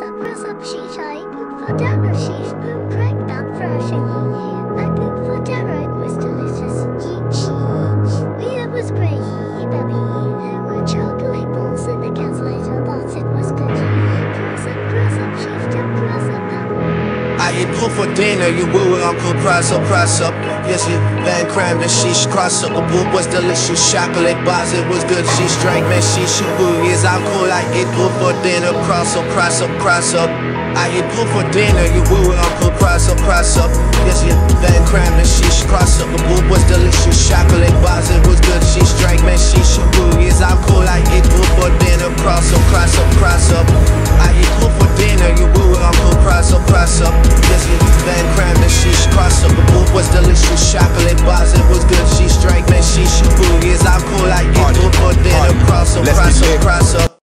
up, bruce up, sheesh. I for W, sheesh. I eat poop for dinner, you woo Uncle Price up, price up. Yes, you van crime, the sheesh cross up. The poop was delicious, chocolate bars, it was good. She drank, man, she should woo. Yes, I'm cool, I eat poop for dinner, cross up, price up, price up. I eat poop for dinner, you woo Uncle Price up, price up. Yes, you van crime, the sheesh cross up. The poop was delicious, chocolate Let's cross be up, cross up.